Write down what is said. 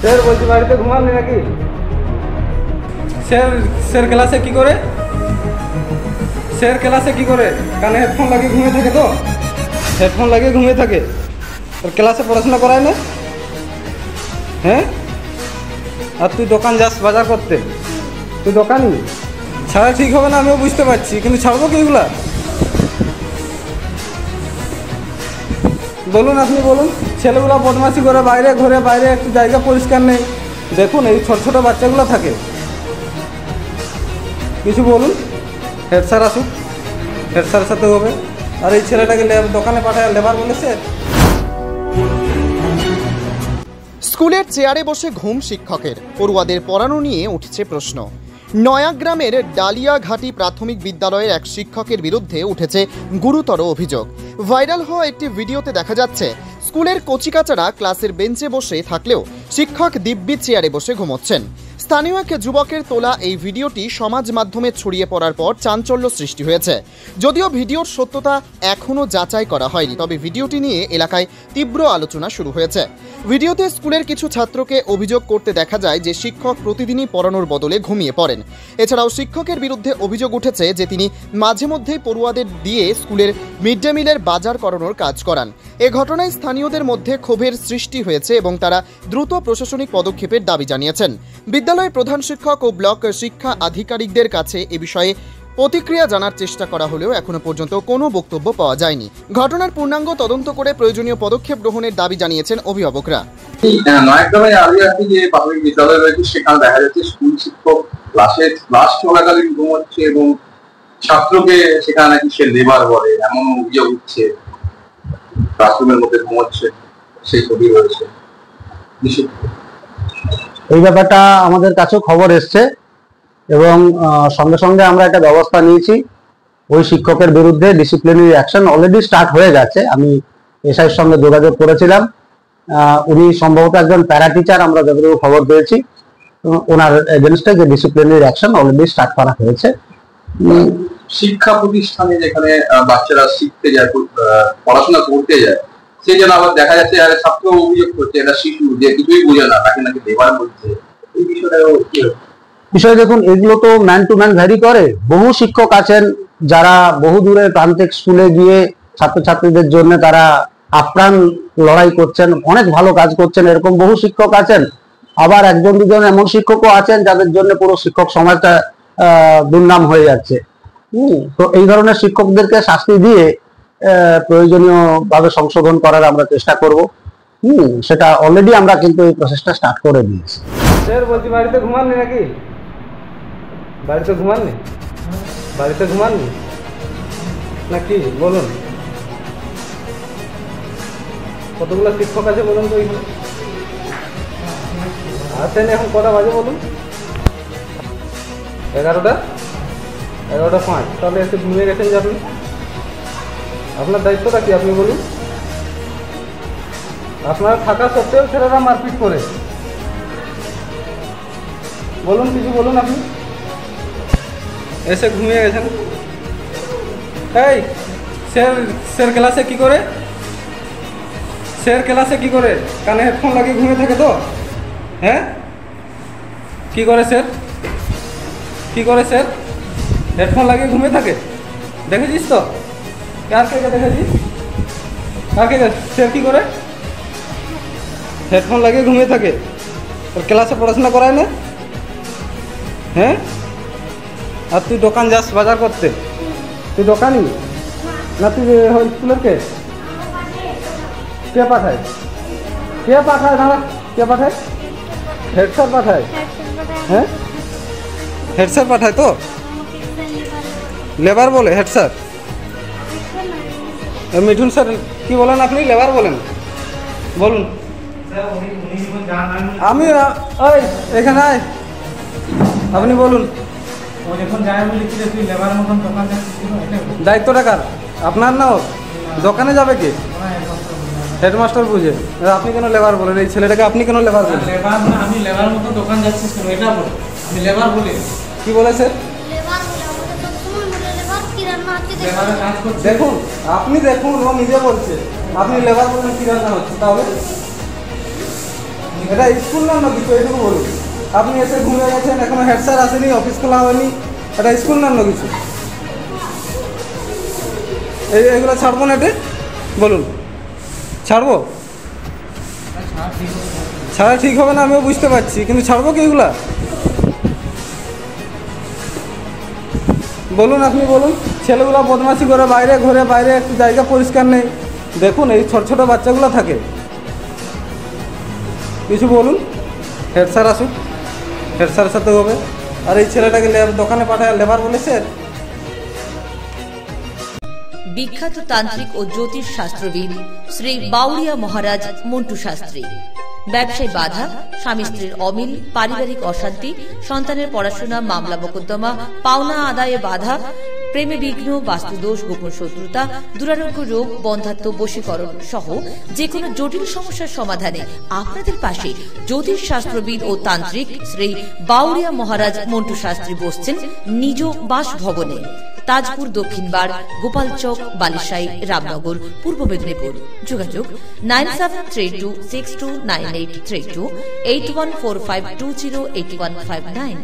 Sir, বলছি বাড়িতে ঘুমাননি নাকি? স্যার স্যার ক্লাসে কি করে? স্যার ক্লাসে কি করে? কানে হেডফোন লাগিয়ে ঘুমিয়ে থাকে তো? হেডফোন লাগিয়ে ঘুমিয়ে থাকে। তোর ক্লাসে পড়াশোনা করায় না? হ্যাঁ? আর তুই দোকান যাস বাজার করতে? তুই দোকানই ছাড়া ঠিক হবে না, আমিও বুঝতে পারছি, কিন্তু ছাড়বো কি এগুলা? বলুন আপনি, বলুন। ছেলেগুলো বদমাশি করে বাইরে, ঘরে বাইরে, একটু জায়গা পরিষ্কার নেই। দেখুন, এই ছোট ছোট বাচ্চাগুলো থাকে। কিছু বলুন? হেড স্যার আসুক। হেড স্যারের সাথে হবে। আর এই ছেলেটাকে দোকানে পাঠায়, লেবার বলেছে। স্কুলের চেয়ারে বসে ঘুম শিক্ষকের। পড়ুয়াদের পড়ানো নিয়ে উঠছে প্রশ্ন। নয়াগ্রামের ডালিয়াঘাটি প্রাথমিক বিদ্যালয়ের এক শিক্ষকের বিরুদ্ধে উঠেছে গুরুতর অভিযোগ। ভাইরাল হওয়া একটি ভিডিওতে দেখা যাচ্ছে স্কুলের কচিকাচারা ক্লাসের বেঞ্চে বসে থাকলেও শিক্ষক দিব্যি চেয়ারে বসে ঘুমোচ্ছেন। স্থানীয় এক যুবকের তোলা এই ভিডিওটি সমাজ মাধ্যমে ছড়িয়ে পড়ার পর চাঞ্চল্য সৃষ্টি হয়েছে। যদিও ভিডিওর সত্যতা এখনও যাচাই করা হয়নি, তবে ভিডিওটি নিয়ে এলাকায় তীব্র আলোচনা শুরু হয়েছে। ভিডিওতে স্কুলের কিছু ছাত্রকে অভিযোগ করতে দেখা যায় যে শিক্ষক প্রতিদিনই পড়ানোর বদলে ঘুমিয়ে পড়েন। এছাড়াও শিক্ষকের বিরুদ্ধে অভিযোগ উঠেছে যে তিনি মাঝে মধ্যেই পড়ুয়াদের দিয়ে স্কুলের মিড ডে মিলের বাজার করানোর কাজ করান। এ ঘটনায় স্থানীয়দের মধ্যে ক্ষোভের সৃষ্টি হয়েছে এবং তারা দ্রুত প্রশাসনিক পদক্ষেপের দাবি জানিয়েছেন। বিদ্যালয়ের প্রধান শিক্ষক ও ব্লক শিক্ষা আধিকারিকদের কাছে এ বিষয়ে প্রতিক্রিয়া জানার চেষ্টা করা হলেও এখনও পর্যন্ত কোনো বক্তব্য পাওয়া যায়নি। ঘটনার পূর্ণাঙ্গ তদন্ত করে প্রয়োজনীয় পদক্ষেপ গ্রহণের দাবি জানিয়েছেন অভিভাবকরা। হ্যাঁ, নয়াগ্রামে আদিবাসী যে প্রাথমিক বিদ্যালয় রয়েছে সেখানে দেখা যাচ্ছে স্কুল শিক্ষক ক্লাসে ক্লাস চলাকালীন ঘুমোচ্ছে এবং ছাত্রকে সেখানে নাকি সে লেবার বলে এমন অভিযোগ উঠছে। ক্লাসরুমের মধ্যে ঘুমোচ্ছে সেই ছবি রয়েছে। এই ব্যাপারটা আমাদের কাছেও খবর এসছে এবং সঙ্গে সঙ্গে আমরা একটা ব্যবস্থা নিয়েছি। ওই শিক্ষকের বিরুদ্ধে ডিসিপ্লিনারি অ্যাকশন অলরেডি স্টার্ট হয়ে গেছে। আমি এসআইয়ের সঙ্গে যোগাযোগ করেছিলাম। উনি সম্ভবত একজন প্যারা টিচার আমরা যতটুকু খবর পেয়েছি। ওনার এগেনস্টে যে ডিসিপ্লিনারি অ্যাকশন অলরেডি স্টার্ট করা হয়েছে। শিক্ষা প্রতিষ্ঠানে যেখানে বাচ্চারা শিখতে যায় পড়াশোনা করতে যায় সেই জন্য আবার দেখা যাচ্ছে আর ছাত্র অভিযোগ করছে এটা শিশু যে কিছুই বোঝে না তাকে নাকি লেবার বলছে। এই বিষয়টাও কি বিষয় দেখুন এগুলো তো ম্যান টু ম্যান ভ্যারি করে। বহু শিক্ষক আছেন যারা বহু দূরে প্রান্তিক স্কুলে গিয়ে ছাত্রছাত্রীদের জন্য তারা আপ্রাণ লড়াই করছেন অনেক ভালো কাজ করছেন এরকম বহু শিক্ষক আছেন। আবার একজন দুজন এমন শিক্ষকও আছেন যাদের জন্য পুরো শিক্ষক সমাজটা আহ, দুর্নাম হয়ে যাচ্ছে। হম তো এই ধরনের শিক্ষকদেরকে শাস্তি দিয়ে প্রয়োজনীয় ভাবে সংশোধন করার আমরা চেষ্টা করব। হম, সেটা অলরেডি আমরা কিন্তু এই প্রসেসটা স্টার্ট করে দিয়েছি। স্যার, বলছি বাড়িতে ঘুমাননি নাকি? বাড়িতে ঘুমাননি? বাড়িতে ঘুমাননি? নাকি, বলুন। কতগুলো শিক্ষক আছে বলুন তো আসেন এখন কটা বাজে বলুন? এগারোটা? এগারোটা পাঁচ। তাহলে এসে ঘুমিয়ে গেছেন যে আপনি আপনার দায়িত্বটা কি আপনি বলুন? আপনারা থাকা সত্ত্বেও ছেলেরা মারপিট করে। বলুন, কিছু বলুন আপনি। এসে ঘুমিয়ে গেছেন। এই, স্যার স্যার ক্লাসে কি করে? স্যার ক্লাসে কি করে? কানে হেডফোন লাগিয়ে ঘুমিয়ে থাকে তো? হ্যাঁ? কি করে স্যার? কি করে স্যার? হেডফোন লাগিয়ে ঘুমিয়ে থাকে? দেখেছিস তো? কার কে কে দেখেছিস কার কে কে? স্যার কি করে? হেডফোন লাগিয়ে ঘুমিয়ে থাকে। তোর ক্লাসে পড়াশোনা করায় না? হ্যাঁ? আর তুই দোকান যাস বাজার করতে? তুই দোকানই না তুই স্কুলের কে? কে পাঠায়? কে পাঠায়? দাঁড়া, কে পাঠায়? হেড স্যার পাঠায়? হ্যাঁ? হেড স্যার পাঠায় তো? লেবার বলে হেড স্যার মিঠুন স্যার কি বলেন আপনি? লেবার বলেন। বলুন। আমি ওই এখানে আয়। আপনি বলুন। দায়িত্বটা কার? আপনার না? দোকানে যাবে কি। হেডমাস্টার বুঝে। আপনি কেন লেবার বলেন? এই ছেলেটাকে আপনি কেন লেবার বলেন? আমি লেবার মতো দোকান যাচ্ছিস কেন এটা বল। আমি লেবার বলি। কি বলেছে? দেখুন আপনি দেখুন ও নিজে বলছে। আপনি লেবার বলেন কি রান্না হচ্ছে তাহলে? এটা স্কুল না অন্য কিছু এইটুকু বলুন। আপনি এসে ঘুরে গেছেন এখনও হেড স্যার আসেনি অফিস খোলা হয়নি। এটা স্কুল না অন্য কিছু? এই এগুলো ছাড়বো না এটে? বলুন। ছাড়বো? ছাড়া ঠিক হবে না আমিও বুঝতে পারছি। কিন্তু ছাড়বো কি এগুলা? বলুন আপনি, বলুন। ছেলেগুলো বদমাশি করে বাইরে, ঘরে বাইরে, একটু জায়গা পরিষ্কার নেই। দেখুন, এই ছোট ছোট বাচ্চাগুলো থাকে। কিছু বলুন। হেড স্যার আসুক। হেড স্যারের সাথে হবে। আর এই ছেলেটাকে দোকানে পাঠায়, লেবার বলেছে বিখ্যাত তান্ত্রিক ও জ্যোতিষ শাস্ত্রবিদ শ্রী বাউরিয়া মহারাজ মন্টু শাস্ত্রী। ব্যবসায় বাধা, স্বামী স্ত্রীর অমিল, পারিবারিক অশান্তি, সন্তানের পড়াশোনা, মামলা মোকদ্দমা, পাওনা আদায়ে বাধা, প্রেমে বিঘ্ন, বাস্তুদোষ, গোপন শত্রুতা, দুরারোগ্য রোগ, বন্ধাত্ম, বশীকরণ সহ যে কোনো জটিল সমস্যার সমাধানে আপনাদের পাশে জ্যোতিষ শাস্ত্রবিদ ও তান্ত্রিক শ্রী বাউরিয়া মহারাজ মন্টু শাস্ত্রী বসছেন নিজ বাসভবনে। তাজপুর দক্ষিণ বার, গোপাল চক, বালিশাই, রামনগর, পূর্ব মেদিনীপুর। যোগাযোগ nine seven three two six two nine eight three two, eight one four five two zero eight one five nine.